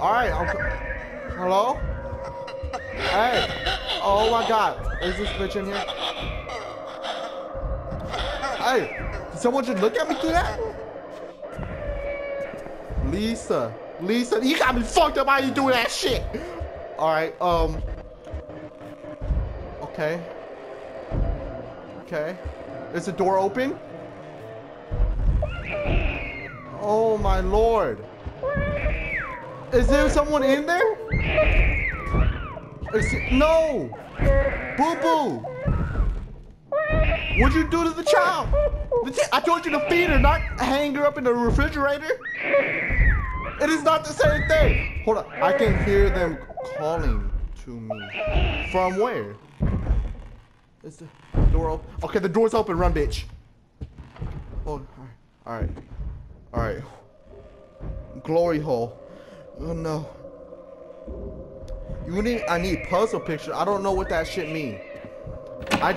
All right. I'm, hello? Hey. Oh my God. Is this bitch in here? Hey. Did someone just look at me through that? Lisa. Lisa, you got me fucked up. How you doing that shit? All right. Um. Okay. Okay. Is the door open? Oh my lord. Is there someone in there? It, no! Boo boo! What'd you do to the child? I told you to feed her, not hang her up in the refrigerator. It is not the same thing. Hold on. I can hear them calling to me. From where? Is the door open? Okay, the door's open. Run, bitch. Oh, all right. All right. Glory hole. Oh no. You need. I need puzzle picture. I don't know what that shit mean. I.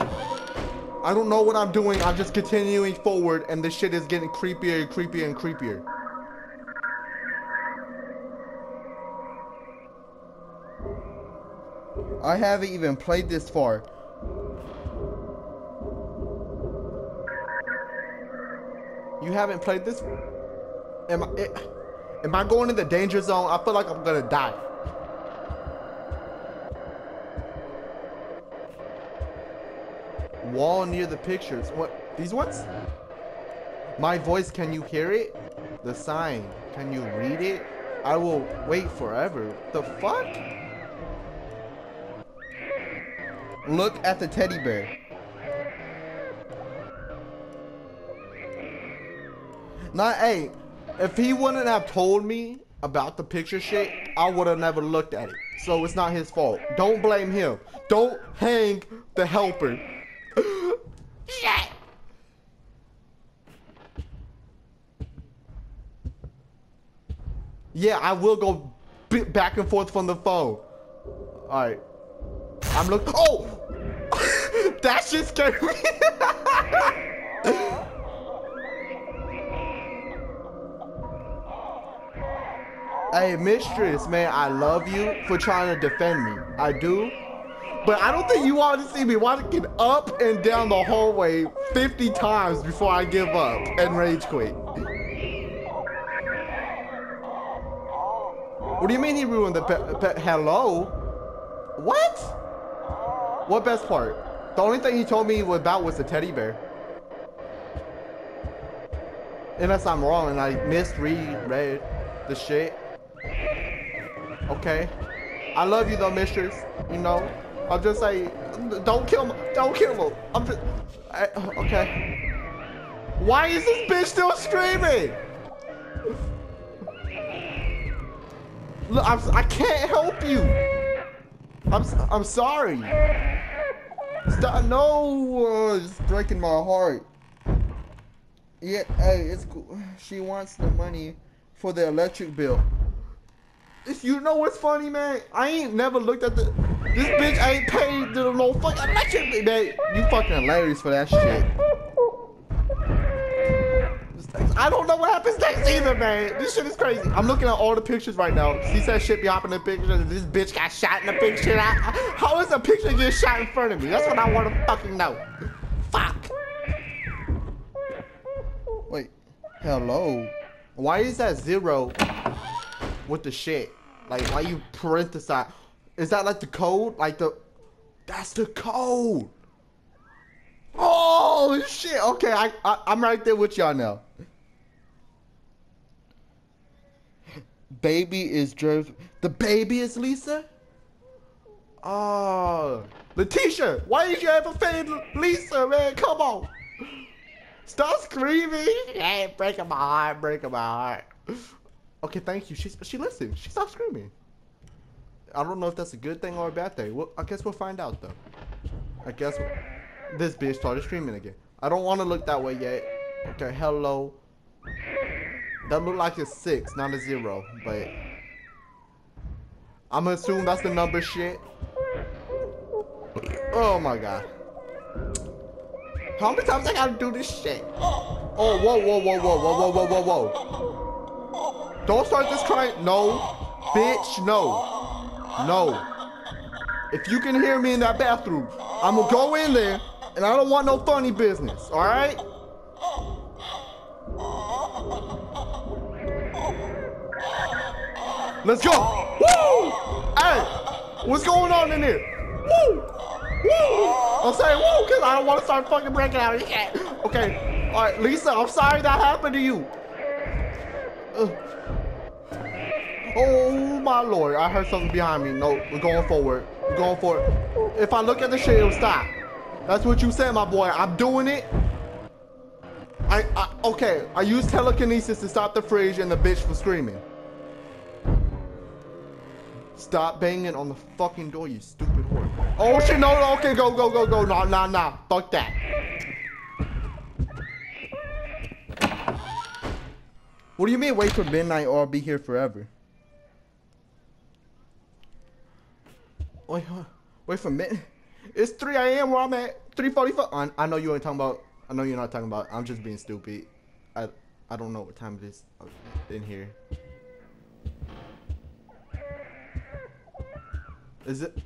I don't know what I'm doing. I'm just continuing forward, and this shit is getting creepier and creepier and creepier. I haven't even played this far. You haven't played this? Am I, it, am I going in the danger zone? I feel like I'm gonna die. Wall near the pictures. What? These ones? My voice, can you hear it? The sign, can you read it? I will wait forever. The fuck? Look at the teddy bear. Not hey, if he wouldn't have told me about the picture shit, I would have never looked at it. So it's not his fault. Don't blame him. Don't hang the helper. shit. Yeah, I will go back and forth from the phone. All right. I'm looking. Oh, that shit scared me. Hey, mistress, man, I love you for trying to defend me. I do. But I don't think you want to see me walking up and down the hallway 50 times before I give up and rage quit. What do you mean he ruined the pet? Pe hello? What? What best part? The only thing he told me about was the teddy bear. Unless I'm wrong and I misread the shit. Okay. I love you though, mistress. You know, I'll just say, don't kill me. Don't kill me. I'm just, I, okay. Why is this bitch still screaming? Look, I'm, I can't help you. I'm, I'm sorry. Stop, no, uh, it's breaking my heart. Yeah, hey, it's cool. She wants the money for the electric bill. You know what's funny, man? I ain't never looked at the. This bitch ain't paid the no fucking electric bill. You fucking hilarious for that shit. I don't know what happens next either, man. This shit is crazy. I'm looking at all the pictures right now. She said shit be hopping in the pictures. This bitch got shot in the picture. I, how is a picture get shot in front of me? That's what I want to fucking know. Fuck. Wait. Hello. Why is that zero with the shit? Like, why you parenthesize? Is that like the code? Like the... That's the code. Oh, shit. Okay, I, I, I'm right there with y'all now. Baby is Jerv. The baby is Lisa? Oh. Letitia, why did you ever fade Lisa, man? Come on. Stop screaming. Hey, breaking my heart, breaking my heart. Okay, thank you. She she listened. She stopped screaming. I don't know if that's a good thing or a bad thing. Well, I guess we'll find out though. I guess this bitch started screaming again. I don't want to look that way yet. Okay, hello. That looked like a six, not a zero, but I'm gonna assume that's the number shit. Oh my god. How many times I gotta do this shit? Oh, whoa, whoa, whoa, whoa, whoa, whoa, whoa, whoa, whoa. Don't start this crying. No. Bitch, no. No. If you can hear me in that bathroom, I'm gonna go in there and I don't want no funny business, alright? Let's go! Woo! Hey! What's going on in here? Woo! Woo! I'm saying woo because I don't want to start fucking breaking out. Okay. Alright, Lisa, I'm sorry that happened to you. Oh my lord, I heard something behind me. No, we're going forward. We're going forward. If I look at the shit, it'll stop. That's what you said, my boy. I'm doing it. I, I okay, I used telekinesis to stop the fridge and the bitch from screaming. Stop banging on the fucking door, you stupid whore. Oh shit, no, no, okay, go, go, go, go. Nah, nah, nah. Fuck that. What do you mean wait for midnight or I'll be here forever? Wait, wait for a minute. It's 3 a.m. where I'm at. 3:45. I, I know you ain't talking about. I know you're not talking about. I'm just being stupid. I I don't know what time it is in here. Is it?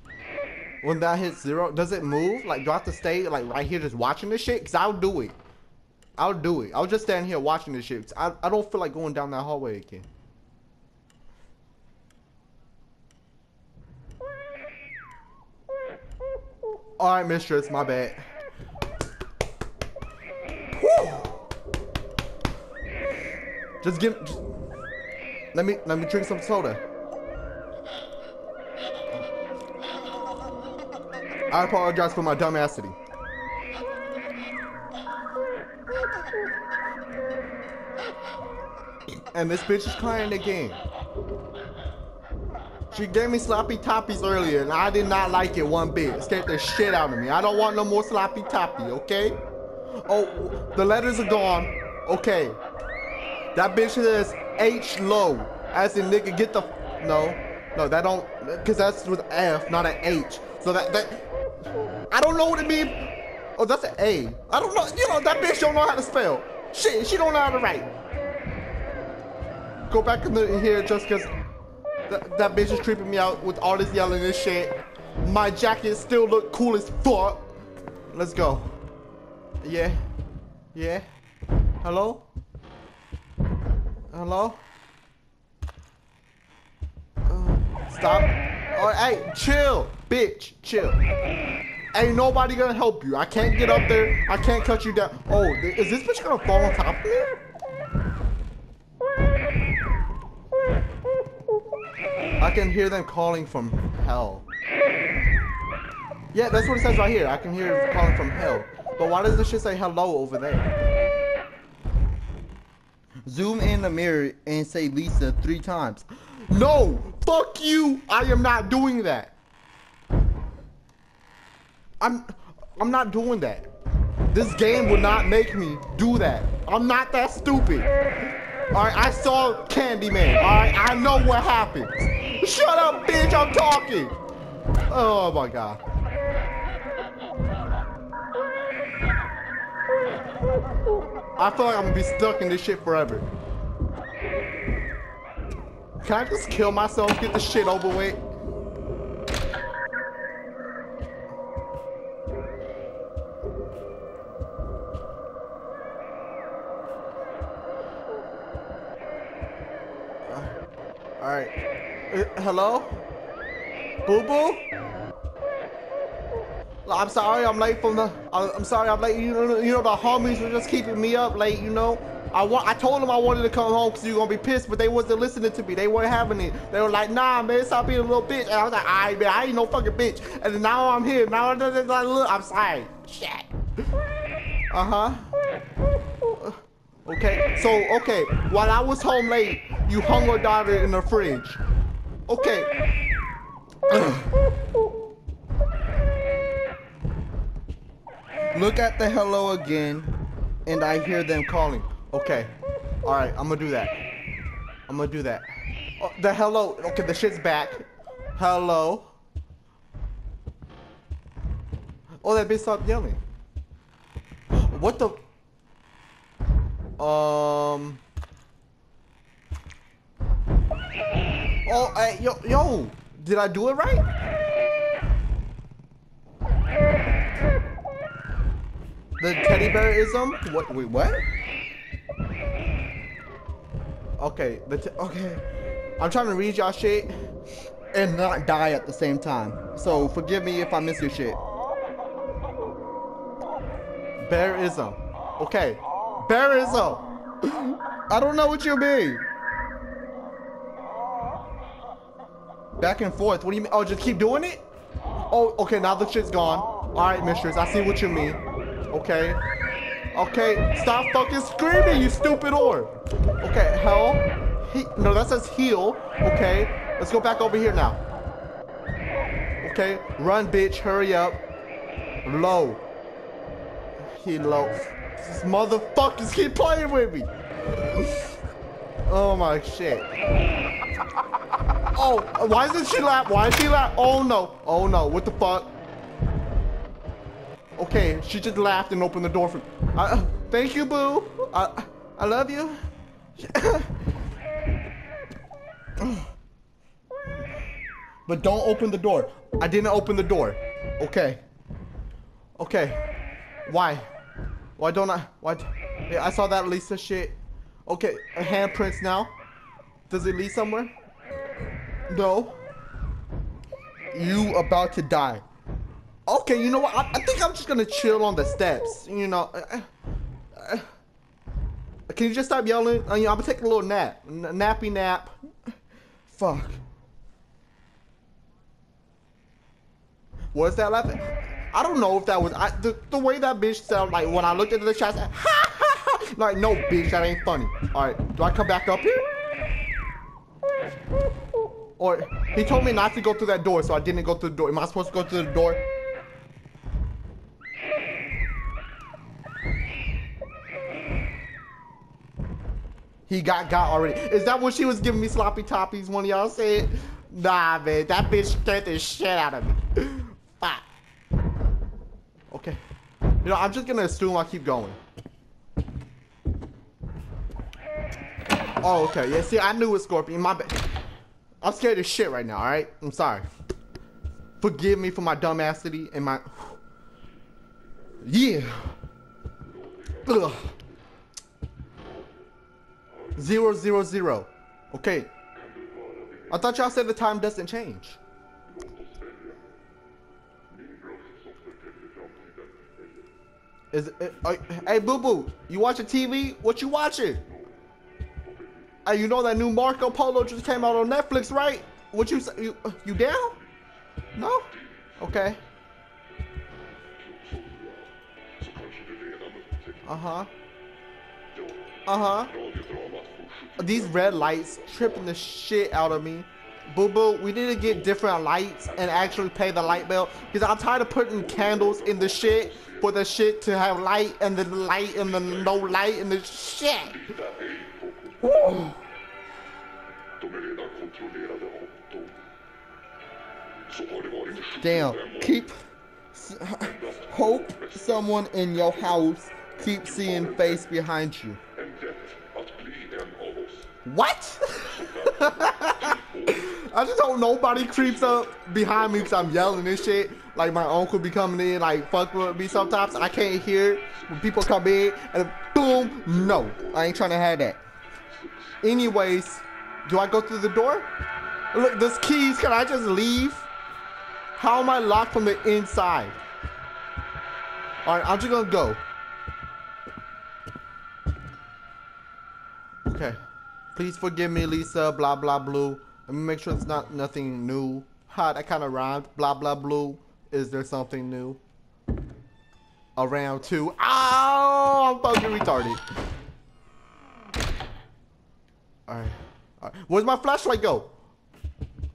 When that hits zero, does it move? Like, do I have to stay like right here just watching this shit? Cause I'll do it. I'll do it. I'll just stand here watching this shit. I I don't feel like going down that hallway again. All right, mistress, my bad. Whew. Just give. Just, let me let me drink some soda. I apologize for my dumbassity. And this bitch is crying again. She gave me sloppy toppies earlier, and I did not like it one bit. It scared the shit out of me. I don't want no more sloppy toppy, okay? Oh, the letters are gone. Okay. That bitch says H low. As in, nigga, get the. No. No, that don't. Because that's with F, not an H. So that. that I don't know what it means. Oh, that's an A. I don't know. You know, that bitch don't know how to spell. Shit, she don't know how to write. Go back in the, here just because that, that bitch is creeping me out with all this yelling and shit. My jacket still look cool as fuck. Let's go. Yeah. Yeah. Hello? Hello? Uh, stop. Oh, hey, chill, bitch, chill. Ain't nobody gonna help you. I can't get up there. I can't cut you down. Oh, is this bitch gonna fall on top of me? Can hear them calling from hell. Yeah, that's what it says right here. I can hear it calling from hell. But why does the shit say hello over there? Zoom in the mirror and say Lisa three times. No! Fuck you! I am not doing that. I'm I'm not doing that. This game would not make me do that. I'm not that stupid. Alright, I saw Candyman. Alright, I know what happens. Shut up, bitch, I'm talking. Oh my god. I feel like I'm gonna be stuck in this shit forever. Can I just kill myself, get this shit over with? Alright. Hello? Boo Boo? I'm sorry I'm late from the. I'm sorry I'm late. You know, you know the homies were just keeping me up late. You know, I want. I told them I wanted to come home because you're gonna be pissed, but they wasn't listening to me. They weren't having it. They were like, Nah, man, stop being a little bitch. And I was like, Alright, man, I ain't no fucking bitch. And now I'm here. Now I'm like, I'm sorry. Shit. Uh huh. Okay. So okay, while I was home late, you hung your daughter in the fridge. Okay. Look at the hello again, and I hear them calling. Okay. Alright, I'm gonna do that. I'm gonna do that. Oh, the hello. Okay, the shit's back. Hello. Oh, that bitch stopped yelling. What the? Um. Oh, yo, yo, did I do it right? The teddy bearism? Um, what? Wait, what? Okay, the okay. I'm trying to read y'all shit and not die at the same time. So forgive me if I miss your shit. Bearism. Okay. Bearism. I don't know what you mean. Back and forth. What do you mean? Oh, just keep doing it? Oh, okay. Now the shit's gone. All right, mistress. I see what you mean. Okay. Okay. Stop fucking screaming, you stupid orb. Okay. Hell. He no, that says heal. Okay. Let's go back over here now. Okay. Run, bitch. Hurry up. Low. He low. These motherfuckers keep playing with me. oh my shit. Oh, why isn't she laugh? Why is she laugh? Oh no. Oh no. What the fuck? Okay, she just laughed and opened the door for. Uh, thank you, boo. I, I love you. but don't open the door. I didn't open the door. Okay. Okay. Why? Why don't I? Why? Yeah, I saw that Lisa shit. Okay, handprints now. Does it lead somewhere? No. You about to die. Okay, you know what? I, I think I'm just gonna chill on the steps. You know. Uh, uh, can you just stop yelling? Know, I'm gonna take a little nap. N- nappy nap. Fuck. Was that laughing? I don't know if that was I, the the way that bitch sounded. Like when I looked into the chat, I. Like no, bitch, that ain't funny. All right, do I come back up here? Or he told me not to go through that door, so I didn't go through the door. Am I supposed to go through the door? He got got already. Is that what she was giving me sloppy toppies? One of y'all said, Nah, man, that bitch scared the shit out of me. Fuck. Okay. You know, I'm just gonna assume I keep going. Oh, okay. Yeah, see, I knew it, Scorpion. My bad. I'm scared as shit right now, alright? I'm sorry. Forgive me for my dumbassity and my. Yeah. Ugh. Zero, zero, zero. Okay. I thought y'all said the time doesn't change. Is it, uh, hey, boo boo, you watching TV? What you watching? Hey, you know that new Marco Polo just came out on Netflix, right? What you say? You, you down? No? Okay. Uh-huh. Uh-huh. These red lights tripping the shit out of me. Boo boo, we need to get different lights and actually pay the light bill. Because I'm tired of putting candles in the shit for the shit to have light and the light and the no light and the shit. Damn, keep hope someone in your house keep seeing face behind you. What? I just hope nobody creeps up behind me because I'm yelling and shit. Like my uncle be coming in, like fuck with me sometimes. I can't hear when people come in and boom. No, I ain't trying to have that. Anyways, do I go through the door? Look, this keys. Can I just leave? How am I locked from the inside? All right, I'm just gonna go. Okay. Please forgive me, Lisa. Blah blah blue. Let me make sure it's not nothing new. Ha, that kind of rhymed. Blah blah blue. Is there something new? Around two. Ow! I'm fucking retarded. Alright. Alright. Where's my flashlight go?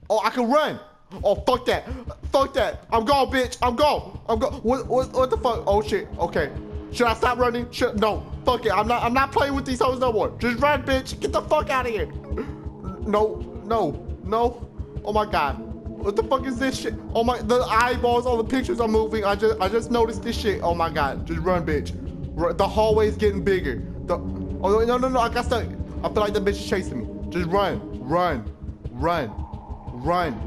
Oh, I can run. Oh, fuck that. Fuck that. I'm gone, bitch. I'm gone. I'm gone. What, what, what the fuck? Oh, shit. Okay. Should I stop running? Should, no. Fuck it. I'm not, I'm not playing with these hoes no more. Just run, bitch. Get the fuck out of here. No. No. No. Oh, my God. What the fuck is this shit? Oh, my. The eyeballs all the pictures are moving. I just, I just noticed this shit. Oh, my God. Just run, bitch. Run. The hallway's getting bigger. The, oh, no, no, no. I got stuck. I feel like the bitch is chasing me. Just run. Run. Run. Run.